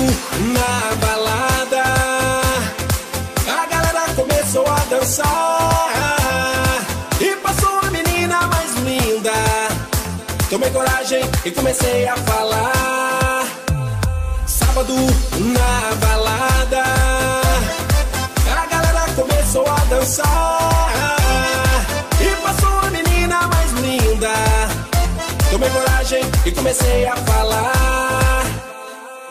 Na balada, a galera começou a dançar e passou a menina mais linda. Tomei coragem e comecei a falar. Sábado na balada, a galera começou a dançar e passou a menina mais linda. Tomei coragem e comecei a falar.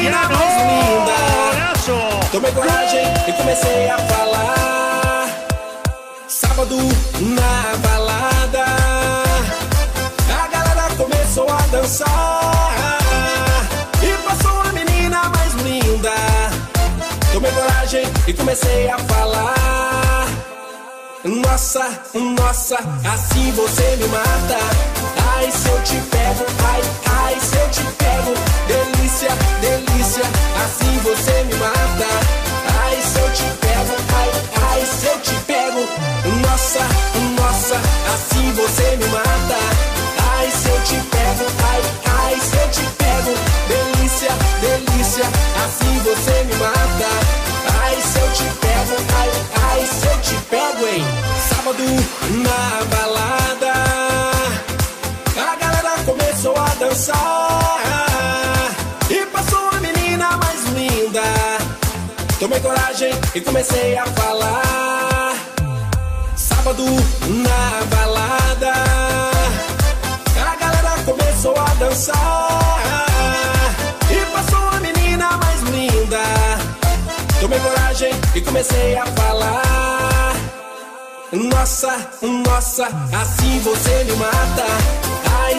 Menina linda. Tomei coragem e comecei a falar. Sábado na balada, a galera começou a dançar. E passou a menina mais linda. Tomei coragem e comecei a falar. Nossa, nossa, assim você me mata. Ai, se eu te pego, dançar e passou a menina mais linda. Tomei coragem e comecei a falar. Sábado na balada, a galera começou a dançar e passou a menina mais linda. Tomei coragem e comecei a falar. Nossa, nossa, assim você me mata